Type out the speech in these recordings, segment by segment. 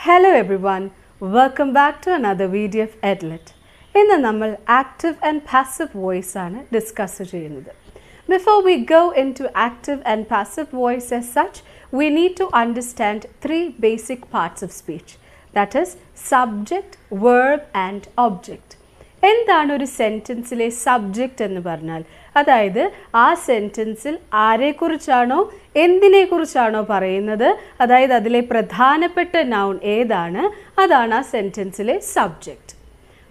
Hello everyone welcome back to another video of Edlet ഇന്ന് നമ്മൾ active and passive voice ആണ് discuss ചെയ്യുന്നത്. Before we go in to active and passive voice as such we need to understand three basic parts of speech that is subject verb and object എന്താണ് ഒരു സെന്റൻസിലെ subject എന്ന് പറഞ്ഞാൽ? അതായത് ആ സെന്റൻസിൽ ആരെക്കുറിച്ചാണോ എന്തിനെക്കുറിച്ചാണോ പറയുന്നത്? അതായത് അതിലെ പ്രധാനപ്പെട്ട നൗൺ ഏതാണ്? അതാണ് ആ സെന്റൻസിലെ സബ്ജക്റ്റ്.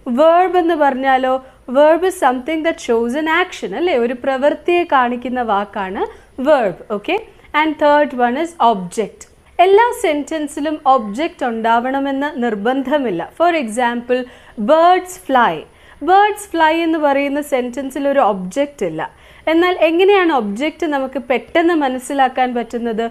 വേർബ് എന്ന് പറഞ്ഞാലോ verb is something that shows an action അല്ലേ? ഒരു പ്രവൃത്തിയെ കാണിക്കുന്ന വാക്കാണ് verb okay and third one is object എല്ലാ സെന്റൻസിലും ഒബ്ജക്റ്റ് ഉണ്ടാവണമെന്ന് നിർബന്ധമില്ല. For example birds fly birds fly എന്ന് പറയുന്ന സെന്റൻസിൽ ഒരു ഒബ്ജക്റ്റ് ഇല്ല. എന്നാൽ എങ്ങനെയാണ് ഒബ്ജക്റ്റ് നമുക്ക് പെട്ടെന്ന് മനസ്സിലാക്കാൻ പറ്റുന്നത്?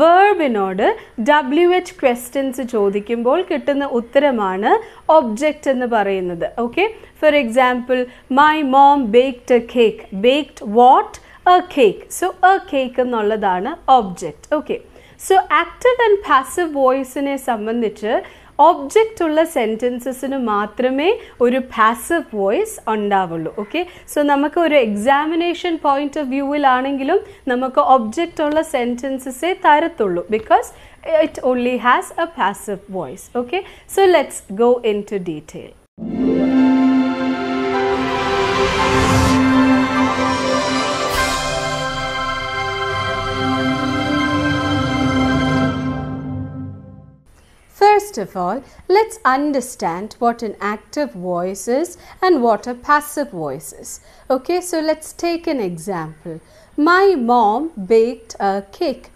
വേർബിനോട് ഡബ്ല്യു എച്ച് ക്വസ്റ്റ്യൻസ് ചോദിക്കുമ്പോൾ കിട്ടുന്ന ഉത്തരമാണ് ഒബ്ജക്റ്റ് എന്ന് പറയുന്നത്. Okay for example my mom baked a cake baked what a cake so a cake എന്നുള്ളതാണ് object okay so active and passive വോയിസിനെ സംബന്ധിച്ച് ഒബ്ജക്റ്റ് ഉള്ള സെന്റൻസസിന് മാത്രമേ ഒരു പാസീവ് വോയിസ് ഉണ്ടാവുള്ളൂ ഓക്കെ സോ നമുക്ക് ഒരു എക്സാമിനേഷൻ പോയിന്റ് ഓഫ് വ്യൂവിലാണെങ്കിലും നമുക്ക് ഒബ്ജക്റ്റ് ഉള്ള സെന്റൻസസേ തരത്തുള്ളൂ because it only has a passive voice okay so let's go in to detail First of all, let's understand what an active voice is and what a passive voice is. Okay, so let's take an example. My mom baked a cake.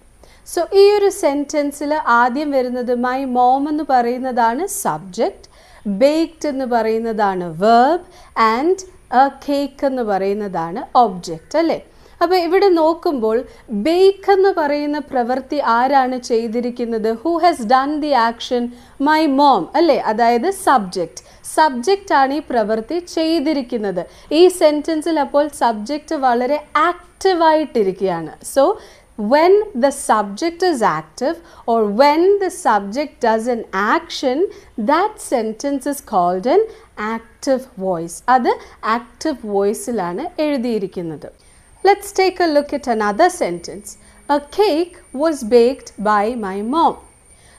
So ഈ ഒരു സെന്റൻസിൽ ആദ്യം വരുന്നത് my mom എന്ന് പറയുന്നതാണ് subject baked എന്ന് പറയുന്നതാണ് verb and A cake എന്ന് പറയുന്നതാണ് ഒബ്ജക്റ്റ് അല്ലേ അപ്പോൾ ഇവിടെ നോക്കുമ്പോൾ ബേക്ക് എന്ന് പറയുന്ന പ്രവൃത്തി ആരാണ് ചെയ്തിരിക്കുന്നത്? Who has done the action my mom അല്ലേ? അതായത് സബ്ജക്റ്റ് സബ്ജക്റ്റ് ആണ് ഈ പ്രവൃത്തി ചെയ്തിരിക്കുന്നത്. ഈ സെന്റൻസിൽ അപ്പോൾ സബ്ജക്റ്റ് വളരെ ആക്റ്റീവായിട്ടിരിക്കുകയാണ് so when the subject is active or when the subject does an action that sentence is called an active voice. അത് ആക്റ്റീവ് വോയിസിലാണ് എഴുതിയിരിക്കുന്നത്. Let's take a look at another sentence. A cake was baked by my mom.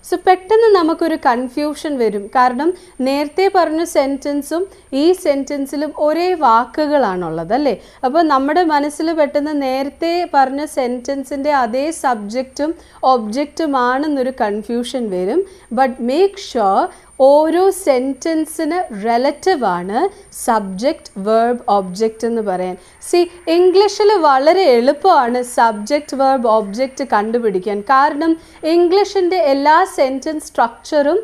So പെട്ടെന്ന് നമുക്കൊരു confusion വരും കാരണം നേരത്തെ പറഞ്ഞ സെന്റൻസും ഈ സെന്റൻസിലും ഒരേ വാക്കുകളാണുള്ളത് അല്ലേ അപ്പോൾ നമ്മുടെ മനസ്സിൽ പെട്ടെന്ന് നേരത്തെ പറഞ്ഞ സെന്റൻസിന്റെ അതേ സബ്ജക്റ്റും ഒബ്ജക്റ്റുമാണെന്നൊരു കൺഫ്യൂഷൻ വരും ബട്ട് മേക്ക് ഷുവർ ഓരോ സെന്റൻസിന് റിലേറ്റീവ് ആണ് സബ്ജക്റ്റ് വേർബ് ഒബ്ജക്റ്റ് എന്ന് പറയാൻ. സി ഇംഗ്ലീഷിൽ വളരെ എളുപ്പമാണ് സബ്ജക്റ്റ് വേർബ് ഒബ്ജക്റ്റ് കണ്ടുപിടിക്കാൻ. കാരണം ഇംഗ്ലീഷിന്റെ എല്ലാ സെന്റൻസ് സ്ട്രക്ചറും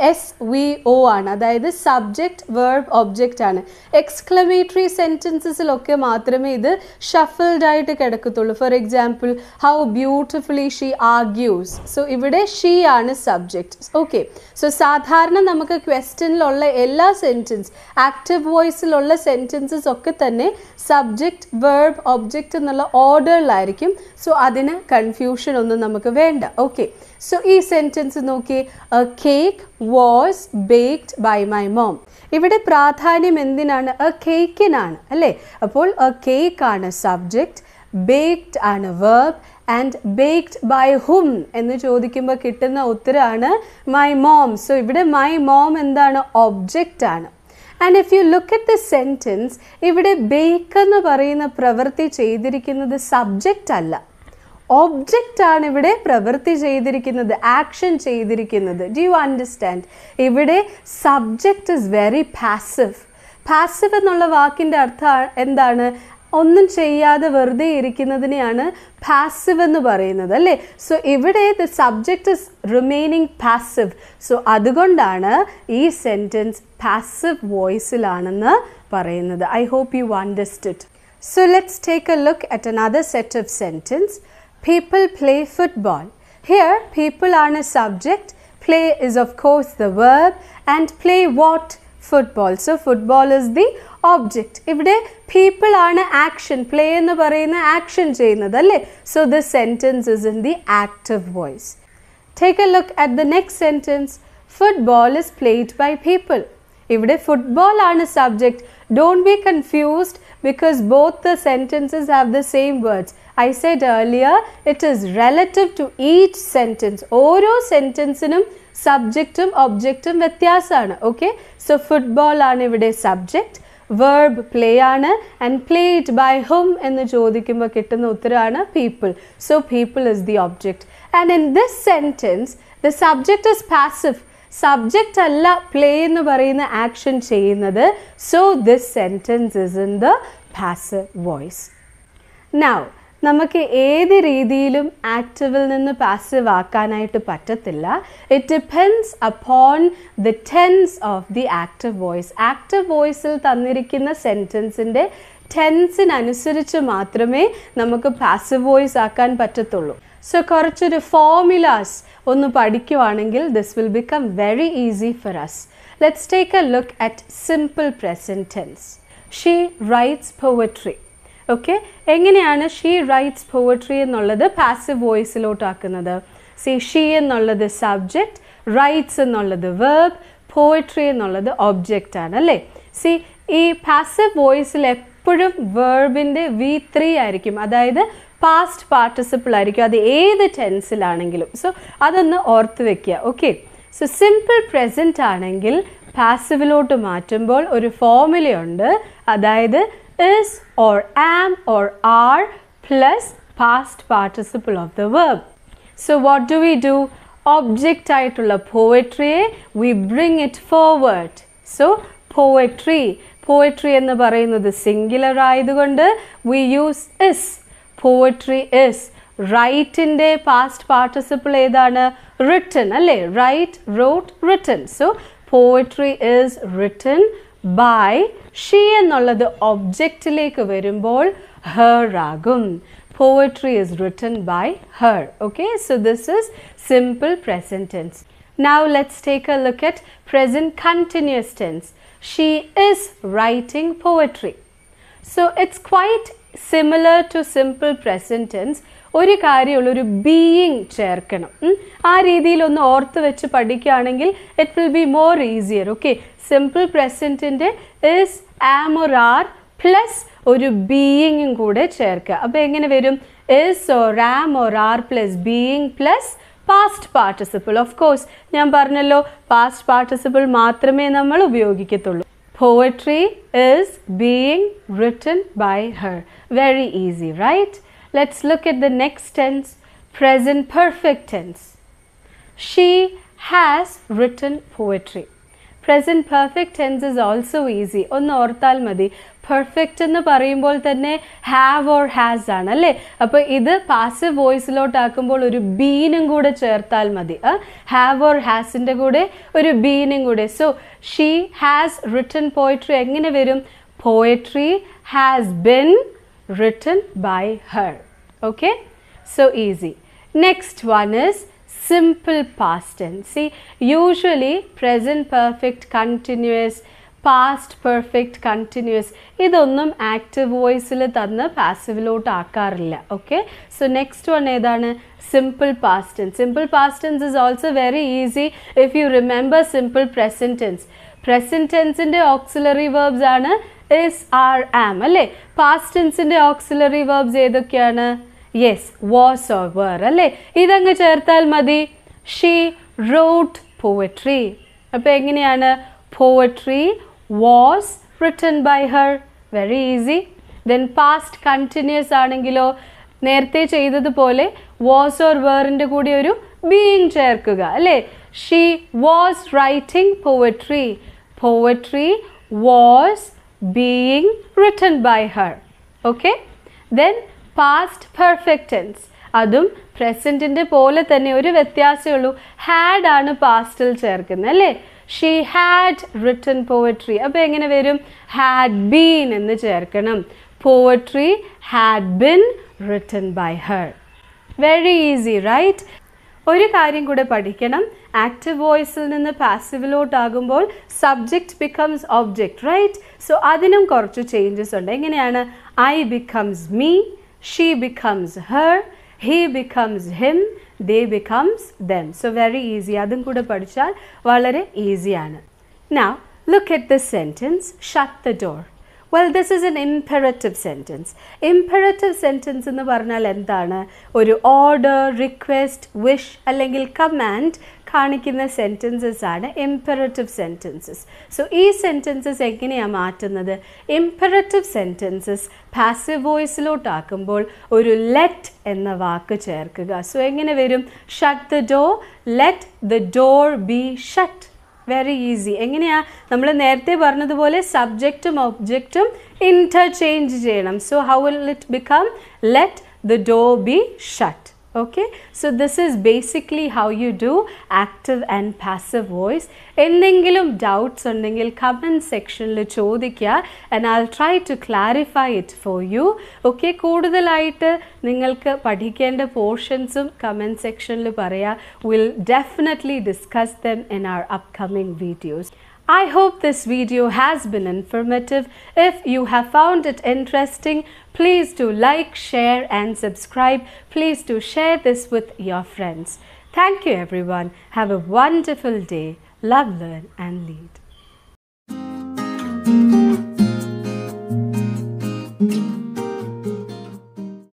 എസ് വി ഒ ആണ്. അതായത് സബ്ജക്റ്റ് വേർബ് ഒബ്ജക്റ്റ് ആണ്. എക്സ്ക്ലമേറ്ററി സെന്റൻസസിലൊക്കെ മാത്രമേ ഇത് ഷഫിൾഡ് ആയിട്ട് കിടക്കത്തുള്ളൂ. For example how beautifully she argues so ഇവിടെ ഷീ ആണ് സബ്ജക്റ്റ് ഓക്കെ സോ സാധാരണ നമുക്ക് ക്വസ്റ്റ്യനിലുള്ള എല്ലാ സെന്റൻസ് ആക്റ്റീവ് വോയിസിലുള്ള സെന്റൻസസ് ഒക്കെ തന്നെ സബ്ജക്റ്റ് വേർബ് ഒബ്ജക്റ്റ് എന്നുള്ള ഓർഡറിലായിരിക്കും സോ അതിന് കൺഫ്യൂഷൻ ഒന്നും നമുക്ക് വേണ്ട. ഓക്കെ സോ ഈ സെന്റൻസ് നോക്കി a cake was baked by my mom ഇവിടെ പ്രാധാന്യം എന്തിനാണ്? എ കേക്കിനാണ് അല്ലേ? അപ്പോൾ എ കേക്ക് ആണ് സബ്ജക്റ്റ് ബേക്ക്ഡ് ആണ് verb and baked by whom എന്ന് ചോദിക്കുമ്പോൾ കിട്ടുന്ന ഉത്തരമാണ് മൈ മോം സോ ഇവിടെ മൈ മോം എന്താണ്? ഒബ്ജക്റ്റ് ആണ്. And if you look at the sentence ഇവിടെ ബേക്ക് എന്ന് പറയുന്ന പ്രവൃത്തി ചെയ്തിരിക്കുന്നത് സബ്ജക്റ്റ് അല്ല. ഒബ്ജക്റ്റ് ആണ് ഇവിടെ പ്രവൃത്തി ചെയ്തിരിക്കുന്നത് ആക്ഷൻ ചെയ്തിരിക്കുന്നത്. ഡു യു അണ്ടർസ്റ്റാൻഡ് ഇവിടെ subject is very passive passive എന്നുള്ള വാക്കിന്റെ അർത്ഥം എന്താണ്? ഒന്നും ചെയ്യാതെ വെറുതെ ഇരിക്കുന്നതിനെയാണ് പാസീവ് എന്ന് പറയുന്നത് അല്ലേ? സോ ഇവിടെ the subject is remaining passive so അതുകൊണ്ടാണ് ഈ സെന്റൻസ് പാസീവ് വോയിസിലാണെന്ന് പറയുന്നത്. I hope you understood so let's take a look at another set of sentence people play football. Here, people are a subject, play is of course the verb, and play what? Football. So, football is the object. ഇവിടെ people ആണ് action, play എന്ന് പറയുന്ന action ചെയ്യുന്നത് അല്ലേ so this sentence is in the active voice Take a look at the next sentence. Football is played by people ഇവിടെ football ആണ് subject don't be confused Because both the sentences have the same words I said earlier it is relative to each sentence ഓരോ സെന്റൻസിനും സബ്ജക്റ്റും ഒബ്ജക്റ്റും വ്യത്യാസമാണ് okay so football ആണ് ഇവിടെ subject verb play ആണ് and played by whom എന്ന് ചോദിക്കുമ്പോൾ കിട്ടുന്ന ഉത്തരമാണ് people so people is the object and in this sentence the subject is passive subject അല്ല പ്ലേ എന്ന് പറയുന്ന ആക്ഷൻ ചെയ്യുന്നത്. So this sentence is in the passive voice now നമുക്ക് ഏത് രീതിയിലും ആക്റ്റീവിൽ നിന്ന് പാസീവ് ആക്കാനായിട്ട് പറ്റത്തില്ല. It depends upon the tense of the active voice active വോയിസിൽ തന്നിരിക്കുന്ന സെന്റൻസിന്റെ ടെൻസിനനുസരിച്ച് മാത്രമേ നമുക്ക് പാസീവ് വോയിസ് ആക്കാൻ പറ്റത്തുള്ളൂ. സോ കുറച്ചൊരു ഫോർമുലാസ് ഒന്ന് പഠിക്കുവാണെങ്കിൽ this will become very easy for us let's take a look at simple present tense she writes poetry okay എങ്ങനെയാണ് she writes poetry എന്നുള്ളത് passive വോയിസിലോട്ടാക്കുന്നത് സി ഷീ എന്നുള്ളത് സബ്ജക്റ്റ് റൈറ്റ്സ് എന്നുള്ളത് verb poetry എന്നുള്ളത് object ആണ് അല്ലേ? C ഈ passive വോയിസിൽ എപ്പോഴും വേർബിന്റെ വി ത്രീ ആയിരിക്കും. അതായത് പാസ്റ്റ് പാർട്ടിസിപ്പിൾ ആയിരിക്കും. അത് ഏത് ടെൻസിലാണെങ്കിലും സോ അതൊന്ന് ഓർത്ത് വെക്കുക. ഓക്കെ സോ സിമ്പിൾ പ്രസന്റ് ആണെങ്കിൽ പാസീവിലോട്ട് മാറ്റുമ്പോൾ ഒരു ഫോർമുലയുണ്ട് അതായത് is or am or are plus past participle of the verb so what do we do object ആയിട്ടുള്ള പോയട്രിയെ we bring it forward so poetry poetry എന്ന് പറയുന്നത് സിംഗുലർ ആയതുകൊണ്ട് we use is. Poetry is. റൈറ്റിന്റെ പാസ്റ്റ് പാർട്ടിസിപ്പിൾ ഏതാണ്? Written അല്ലേ? Write wrote written so poetry is written by she എന്നുള്ളത് ഒബ്ജക്റ്റിലേക്ക് വരുമ്പോൾ ഹർ ആകും. Poetry is written by her okay so this is simple present tense now let's take a look at present continuous tense she is writing poetry so it's quite similar to simple present tense ഒരു കാര്യമുള്ള ഒരു being ചേർക്കണം. ആ രീതിയിൽ ഒന്ന് ഓർത്ത് വെച്ച് പഠിക്കുകയാണെങ്കിൽ it will be more easier okay simple പ്രസന്റിന്റെ is am or are plus ഒരു ബീയിങ്ങും കൂടെ ചേർക്കുക. അപ്പോൾ എങ്ങനെ വരും? Is or am or are plus being plus past participle of course ഞാൻ പറഞ്ഞല്ലോ പാസ്റ്റ് പാർട്ടിസിപ്പിൾ മാത്രമേ നമ്മൾ ഉപയോഗിക്കത്തുള്ളൂ. poetry is being written by her very easy right let's look at the next tense present perfect tense she has written poetry present perfect tense is also easy ഒന്ന് ഓർത്താൽ മതി perfect എന്ന് പറയുമ്പോൾ തന്നെ have or has ആണ് അല്ലേ? അപ്പോൾ ഇത് പാസീവ് വോയിസിലോട്ടാക്കുമ്പോൾ ഒരു ബീനും കൂടെ ചേർത്താൽ മതി. ഹാവ് ഓർ ഹാസിന്റെ കൂടെ ഒരു ബീനും കൂടെ. So she has written poetry എങ്ങനെ വരും? Poetry has been written by her okay so easy next one is simple past tense. See, usually present perfect past perfect continuous ഇതൊന്നും ആക്റ്റീവ് വോയിസിൽ തന്ന് പാസീവിലോട്ട് ആക്കാറില്ല ഓക്കെ സോ നെക്സ്റ്റ് വൺ ഏതാണ്? Simple past tense simple past tense is also very easy if you remember simple present tense present ടെൻസിന്റെ auxiliary verbs ആണ് is are am അല്ലേ? Past ടെൻസിന്റെ auxiliary verbs ഏതൊക്കെയാണ്? Yes was or were അല്ലേ? ഇതങ്ങ് ചേർത്താൽ മതി. She wrote poetry അപ്പോൾ എങ്ങനെയാണ്? Poetry was written by her very easy then past continuous ആണെങ്കിലോ നേരത്തെ ചെയ്തതുപോലെ വാസ് ഓർ വേറിന്റെ കൂടി ഒരു ബീയിങ് ചേർക്കുക അല്ലേ? She was writing poetry poetry was being written by her okay then past perfect tense അതും പ്രസന്റിന്റെ പോലെ തന്നെ ഒരു വ്യത്യാസമേ ഉള്ളൂ. ഹാഡ് ആണ് പാസ്റ്റിൽ ചേർക്കുന്നത് അല്ലേ? ഷീ ഹാഡ് റിട്ടൺ പോവട്രി അപ്പോൾ എങ്ങനെ വരും? ഹാഡ് ബീൻ എന്ന് ചേർക്കണം. Poetry had been written by her very easy right ഒരു കാര്യം കൂടെ പഠിക്കണം. ആക്റ്റീവ് വോയിസിൽ നിന്ന് പാസീവിലോട്ടാകുമ്പോൾ subject becomes object right so അതിനും കുറച്ച് ചേഞ്ചസ് ഉണ്ട്. എങ്ങനെയാണ്? I becomes me she becomes her he becomes him, they becomes them so very easy അതും കൂടെ പഠിച്ചാൽ വളരെ ഈസിയാണ് Now, look at this sentence shut the door. Well, this is an imperative sentence. Imperative sentence എന്ന് പറഞ്ഞാൽ എന്താണ് ഒരു order request wish അല്ലെങ്കിൽ കമാൻഡ് കാണിക്കുന്ന സെന്റൻസസ് ആണ് ഇമ്പറേറ്റീവ് സെന്റൻസസ് സോ ഈ സെന്റൻസസ് എങ്ങനെയാണ് മാറ്റുന്നത്? ഇമ്പറേറ്റീവ് സെന്റൻസസ് പാസീവ് വോയിസിലോട്ടാക്കുമ്പോൾ ഒരു ലെറ്റ് എന്ന വാക്ക് ചേർക്കുക. സോ എങ്ങനെ വരും? Shut the door let the door be shut very easy എങ്ങനെയാ? നമ്മൾ നേരത്തെ പറഞ്ഞതുപോലെ സബ്ജക്റ്റും ഒബ്ജക്റ്റും ഇന്റർചേഞ്ച് ചെയ്യണം. So how will it become let the door be shut okay? So this is basically how you do active and passive voice. എന്തെങ്കിലും doubts ഉണ്ടെങ്കിൽ comment സെക്ഷനിൽ ചോദിക്കുക and I try to clarify it for you okay കൂടുതലായിട്ട് നിങ്ങൾക്ക് പഠിക്കേണ്ട പോർഷൻസും comment സെക്ഷനിൽ പറയാം. Will definitely discuss them in our upcoming videos I hope this video has been informative. If you have found it interesting, please do like, share and subscribe. Please do share this with your friends. Thank you everyone. Have a wonderful day. Love, learn and lead.